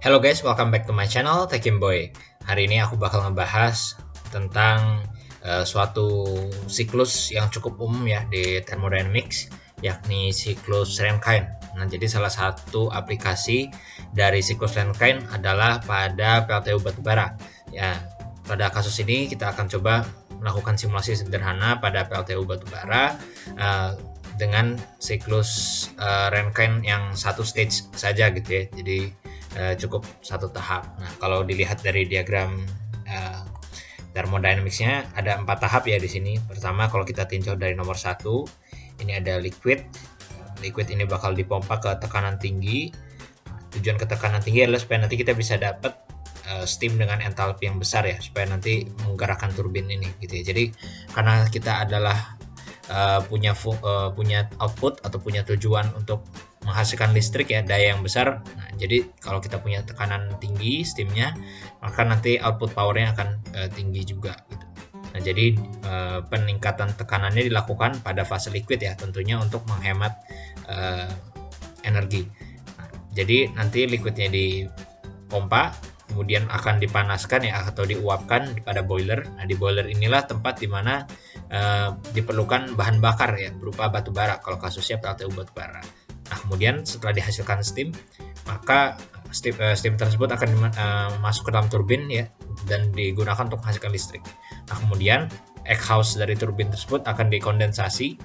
Hello guys, welcome back to my channel Tekim Boy. Hari ini aku bakal ngebahas tentang uh, suatu siklus yang cukup umum ya di thermodynamics, yakni siklus Rankine. Nah, jadi salah satu aplikasi dari siklus Rankine adalah pada PLTU batubara. Ya, pada kasus ini kita akan coba melakukan simulasi sederhana pada PLTU batubara uh, dengan siklus uh, Rankine yang satu stage saja gitu ya. Jadi uh, cukup satu tahap. Nah, kalau dilihat dari diagram uh, thermodynamicsnya ada empat tahap ya di sini. Pertama, kalau kita tinjau dari nomor satu, ini ada liquid. Liquid ini bakal dipompa ke tekanan tinggi. Tujuan ke tekanan tinggi adalah supaya nanti kita bisa dapat uh, steam dengan entalpi yang besar ya, supaya nanti menggerakkan turbin ini gitu ya. Jadi karena kita adalah uh, punya uh, punya output atau punya tujuan untuk menghasilkan listrik ya daya yang besar. Nah, jadi kalau kita punya tekanan tinggi steamnya, maka nanti output powernya akan uh, tinggi juga. Gitu. Nah, jadi uh, peningkatan tekanannya dilakukan pada fase liquid ya, tentunya untuk menghemat uh, energi. Nah, jadi nanti liquidnya dipompa, kemudian akan dipanaskan ya atau diuapkan pada boiler. Nah, di boiler inilah tempat di mana uh, diperlukan bahan bakar ya berupa batu bara kalau kasusnya PLTU batu bara. Nah, kemudian setelah dihasilkan steam, maka steam, uh, steam tersebut akan uh, masuk ke dalam turbin ya dan digunakan untuk menghasilkan listrik. Nah, kemudian exhaust dari turbin tersebut akan dikondensasi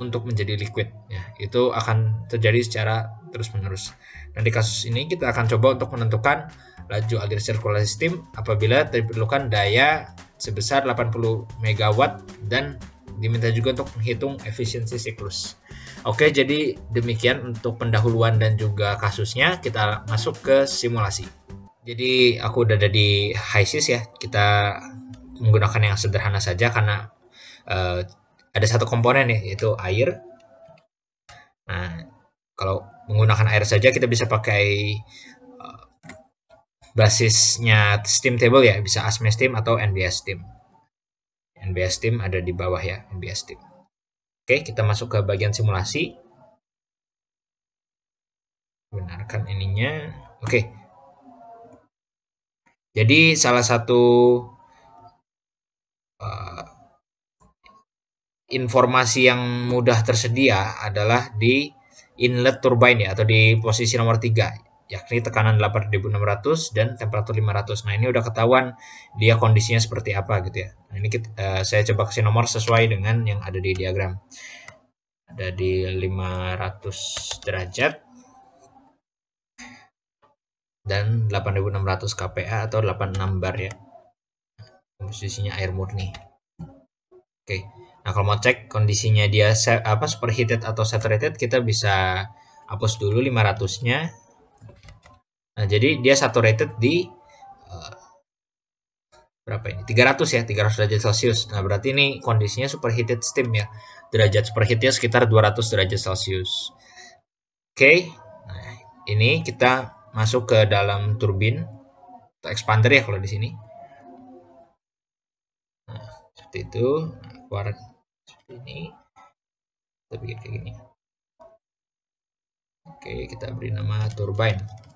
untuk menjadi liquid ya. Itu akan terjadi secara terus-menerus. Dan di kasus ini kita akan coba untuk menentukan laju alir sirkulasi steam apabila diperlukan daya sebesar 80 MW dan diminta juga untuk menghitung efisiensi siklus. Oke, jadi demikian untuk pendahuluan dan juga kasusnya. Kita masuk ke simulasi. Jadi aku udah ada di HiSys ya. Kita menggunakan yang sederhana saja karena uh, ada satu komponen ya, yaitu air. Nah, kalau menggunakan air saja kita bisa pakai uh, basisnya steam table ya, bisa ASME steam atau NBS steam. NBS steam ada di bawah ya, NBS steam. Oke, kita masuk ke bagian simulasi. Benarkan ininya. Oke. Jadi salah satu uh, informasi yang mudah tersedia adalah di inlet turbine ya atau di posisi nomor 3 yakni tekanan 8600 dan temperatur 500. Nah, ini udah ketahuan dia kondisinya seperti apa gitu ya. Nah, ini kita, uh, saya coba kasih nomor sesuai dengan yang ada di diagram. Ada di 500 derajat dan 8600 kPa atau 86 bar ya. Posisinya air murni. Oke. Nah, kalau mau cek kondisinya dia apa superheated atau saturated, kita bisa hapus dulu 500-nya. Nah, jadi dia saturated di berapa ini? 300 ya 300 derajat celcius. Nah berarti ini kondisinya superheated steam ya. Derajat superheatnya sekitar 200 derajat celcius. Oke okay. nah ini kita masuk ke dalam turbin atau expander ya kalau di sini. Nah seperti itu. Nah, keluar seperti ini. Kita bikin kayak gini. Oke kita beri nama turbine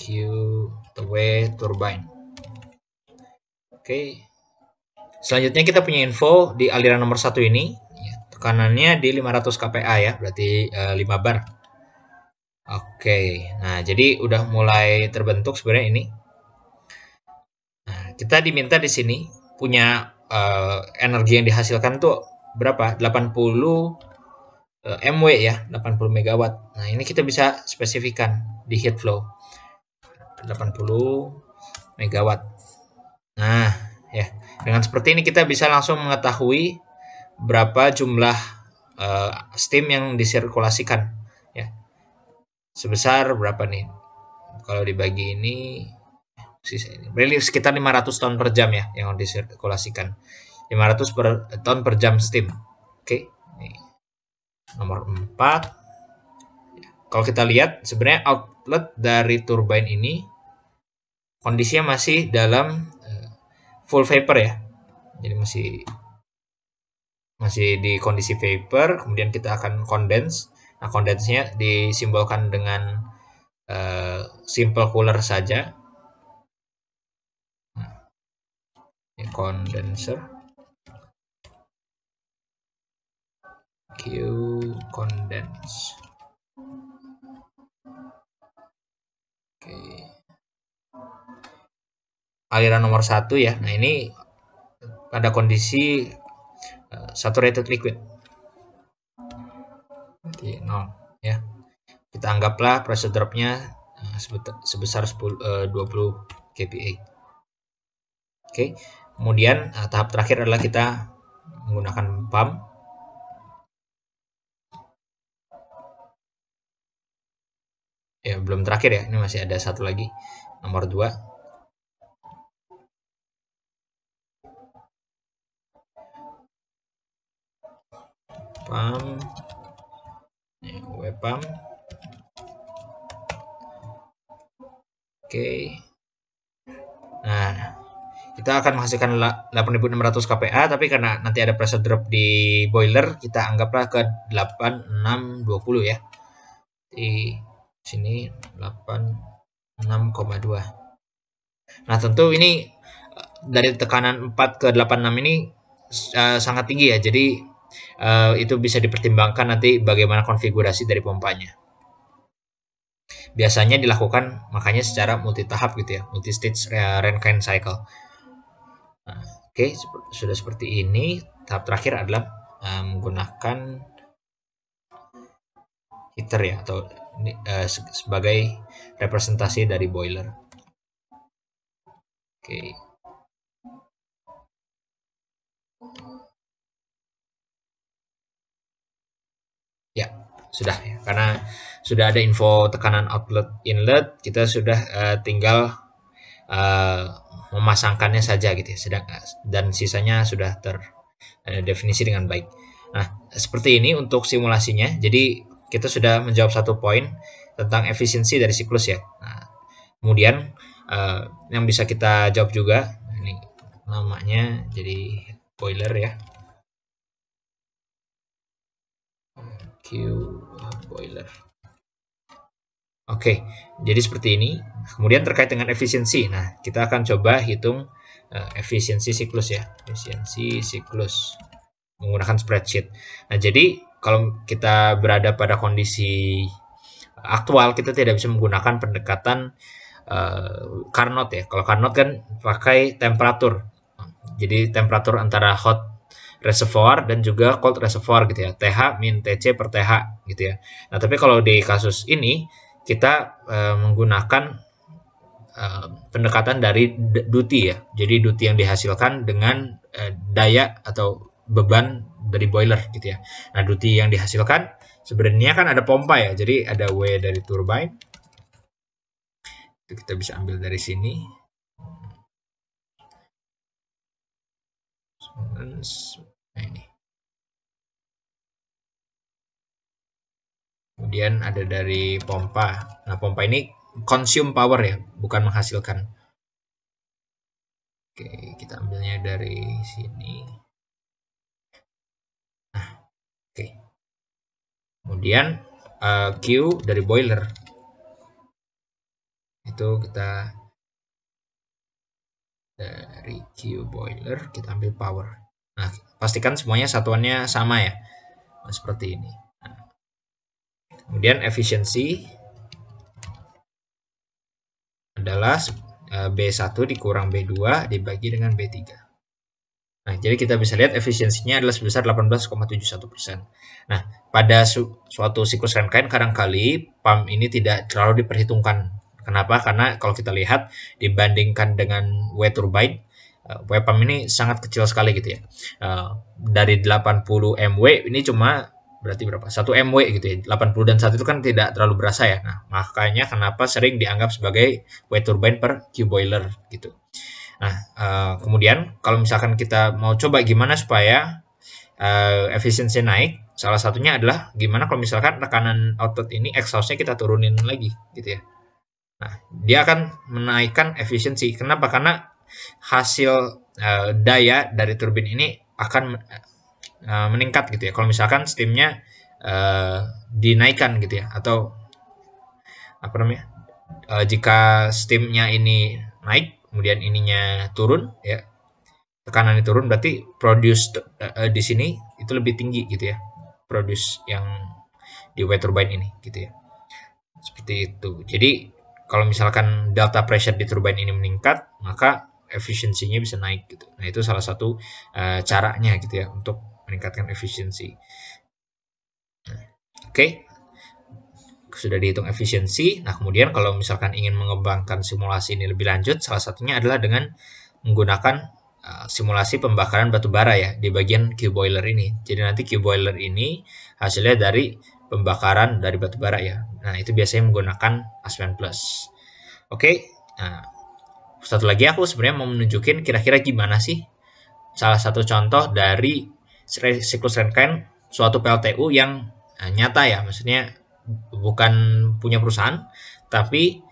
Q the way turbine Oke. Selanjutnya kita punya info di aliran nomor satu ini. Ya, tekanannya di 500 kPa ya, berarti e, eh, 5 bar. Oke, nah jadi udah mulai terbentuk sebenarnya ini. Nah, kita diminta di sini punya e, energi yang dihasilkan tuh berapa? 80 e, MW ya, 80 MW. Nah, ini kita bisa spesifikan di heat flow. 80 MW. Nah, ya, dengan seperti ini kita bisa langsung mengetahui berapa jumlah uh, steam yang disirkulasikan ya. Sebesar berapa nih? Kalau dibagi ini sisa ini. Berarti sekitar 500 ton per jam ya yang disirkulasikan. 500 per ton per jam steam. Oke. Nih. Nomor 4. Kalau kita lihat sebenarnya outlet dari turbine ini kondisinya masih dalam full vapor ya. Jadi masih masih di kondisi vapor kemudian kita akan condense. Nah kondensnya disimbolkan dengan uh, simple cooler saja. Ini condenser. Q condense. Oke aliran nomor satu ya. Nah ini pada kondisi uh, saturated liquid. Jadi, nol ya. Kita anggaplah pressure dropnya uh, sebesar 10, uh, 20 kPa. Oke kemudian tahap terakhir adalah kita menggunakan pump. Ya belum terakhir ya ini masih ada satu lagi nomor 2 pam ya, webpam. Oke. Nah kita akan menghasilkan 8600 kPa tapi karena nanti ada pressure drop di boiler kita anggaplah ke 8620 ya. Di sini 86,2 nah tentu ini dari tekanan 4 ke 86 ini uh, sangat tinggi ya. Jadi uh, itu bisa dipertimbangkan nanti bagaimana konfigurasi dari pompanya. Biasanya dilakukan makanya secara multi tahap gitu ya, multi stage Rankine cycle. Nah, Oke, okay, sudah seperti ini. Tahap terakhir adalah uh, menggunakan heater ya atau uh, sebagai representasi dari boiler. Oke. Sudah ya. Karena sudah ada info tekanan outlet inlet, kita sudah uh, tinggal uh, memasangkannya saja gitu ya. Sedang dan sisanya sudah terdefinisi eh, uh, dengan baik. Nah, seperti ini untuk simulasinya. Jadi kita sudah menjawab satu poin tentang efisiensi dari siklus ya. Nah, kemudian uh, yang bisa kita jawab juga ini namanya jadi boiler ya. Q boiler. Oke, jadi seperti ini. Kemudian terkait dengan efisiensi. Nah, kita akan coba hitung uh, efisiensi siklus ya. Efisiensi siklus menggunakan spreadsheet. Nah, jadi kalau kita berada pada kondisi aktual, kita tidak bisa menggunakan pendekatan uh, Carnot ya. Kalau Carnot kan pakai temperatur. Jadi temperatur antara hot reservoir dan juga cold reservoir gitu ya. TH min TC per TH gitu ya. Nah tapi kalau di kasus ini kita uh, menggunakan uh, pendekatan dari duty ya. Jadi duty yang dihasilkan dengan uh, daya atau beban dari boiler gitu ya. Nah duty yang dihasilkan sebenarnya kan ada pompa ya. Jadi ada W dari turbine. Kita bisa ambil dari sini Nah, ini. Kemudian ada dari pompa. Nah, pompa ini consume power ya, bukan menghasilkan. Oke, kita ambilnya dari sini. Nah, oke. Kemudian uh, Q dari boiler. Itu kita dari Q boiler kita ambil power. Nah, pastikan semuanya satuannya sama ya. Nah, seperti ini. Nah, kemudian efisiensi adalah eh, B1 dikurang B2 dibagi dengan B3. Nah, jadi kita bisa lihat efisiensinya adalah sebesar 18,71%. Nah, pada su suatu siklus Rankine kadangkali PAM ini tidak terlalu diperhitungkan. Kenapa? Karena kalau kita lihat dibandingkan dengan W turbine, eh, webcam ini sangat kecil sekali gitu ya. Uh, dari 80 MW ini cuma berarti berapa? 1 MW gitu ya. 80 dan 1 itu kan tidak terlalu berasa ya. Nah, makanya kenapa sering dianggap sebagai wet turbine per Q boiler gitu. Nah, uh, kemudian kalau misalkan kita mau coba gimana supaya uh, efisiensi naik, salah satunya adalah gimana kalau misalkan tekanan output ini exhaustnya kita turunin lagi gitu ya. Nah, dia akan menaikkan efisiensi. Kenapa? Karena hasil uh, daya dari turbin ini akan uh, meningkat gitu ya. Kalau misalkan steamnya uh, dinaikkan gitu ya, atau apa namanya uh, jika steamnya ini naik kemudian ininya turun ya tekanan ini turun berarti produce uh, di sini itu lebih tinggi gitu ya. Produce yang di wet turbine ini gitu ya. Seperti itu. Jadi kalau misalkan delta pressure di turbine ini meningkat maka efisiensinya bisa naik gitu nah itu salah satu uh, caranya gitu ya untuk meningkatkan efisiensi oke okay sudah dihitung efisiensi. Nah, kemudian kalau misalkan ingin mengembangkan simulasi ini lebih lanjut, salah satunya adalah dengan menggunakan uh, simulasi pembakaran batu bara ya di bagian Q boiler ini. Jadi nanti Q boiler ini hasilnya dari pembakaran dari batu bara ya. Nah, itu biasanya menggunakan A9+. Oke. Nah, satu lagi aku sebenarnya mau menunjukin kira-kira gimana sih salah satu contoh dari siklus Rankine suatu PLTU yang uh, nyata ya, maksudnya bukan punya perusahaan, tapi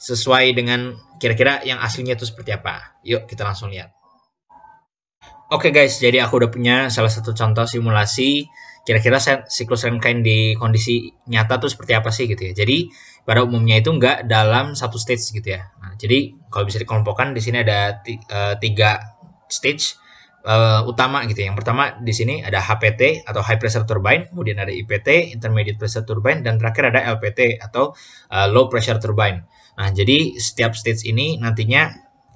sesuai dengan kira-kira yang aslinya itu seperti apa. Yuk kita langsung lihat. Oke okay guys, jadi aku udah punya salah satu contoh simulasi kira-kira siklus Rankine di kondisi nyata tuh seperti apa sih gitu ya. Jadi pada umumnya itu nggak dalam satu stage gitu ya. Nah, jadi kalau bisa dikelompokkan di sini ada eh, tiga stage uh, utama gitu. Ya. Yang pertama di sini ada HPT atau high pressure turbine, kemudian ada IPT intermediate pressure turbine dan terakhir ada LPT atau uh, low pressure turbine. Nah, jadi setiap stage ini nantinya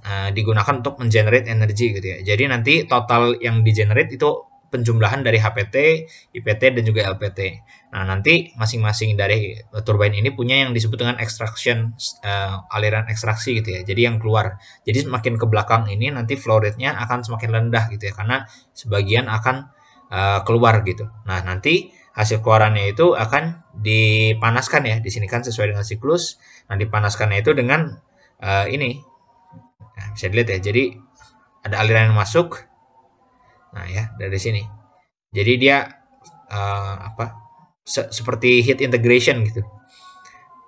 uh, digunakan untuk mengenerate energi gitu ya. Jadi nanti total yang digenerate itu penjumlahan dari HPT, IPT, dan juga LPT. Nah, nanti masing-masing dari turbine ini punya yang disebut dengan extraction uh, aliran ekstraksi gitu ya. Jadi yang keluar. Jadi semakin ke belakang ini nanti flow rate-nya akan semakin rendah gitu ya karena sebagian akan uh, keluar gitu. Nah, nanti hasil keluarannya itu akan dipanaskan ya. Di sini kan sesuai dengan siklus. Nah, dipanaskannya itu dengan uh, ini. Nah, bisa dilihat ya. Jadi ada aliran yang masuk, Nah ya dari sini. Jadi dia uh, apa se seperti heat integration gitu.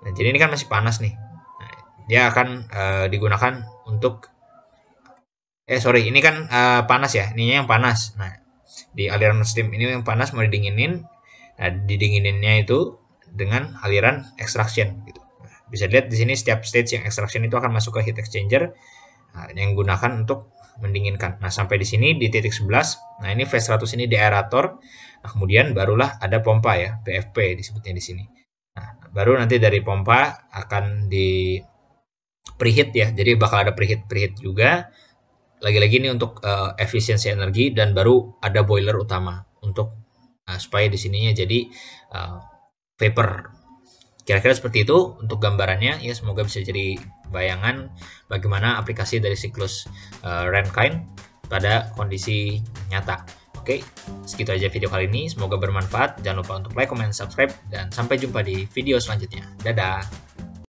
Nah, jadi ini kan masih panas nih. Nah, dia akan uh, digunakan untuk eh sorry ini kan uh, panas ya. Ininya yang panas. Nah di aliran steam ini yang panas mau didinginin. Nah didingininnya itu dengan aliran extraction gitu. Nah, bisa lihat di sini setiap stage yang extraction itu akan masuk ke heat exchanger nah, yang gunakan untuk mendinginkan. Nah, sampai di sini di titik 11. Nah, ini V100 ini di aerator. Nah, kemudian barulah ada pompa ya, PFP disebutnya di sini. Nah, baru nanti dari pompa akan di preheat ya. Jadi bakal ada preheat preheat juga. Lagi-lagi ini untuk uh, efisiensi energi dan baru ada boiler utama untuk uh, supaya di sininya jadi uh, vapor Kira-kira seperti itu untuk gambarannya ya semoga bisa jadi bayangan bagaimana aplikasi dari siklus uh, Rankine pada kondisi nyata. Oke, segitu aja video kali ini. Semoga bermanfaat. Jangan lupa untuk like, comment, subscribe, dan sampai jumpa di video selanjutnya. Dadah!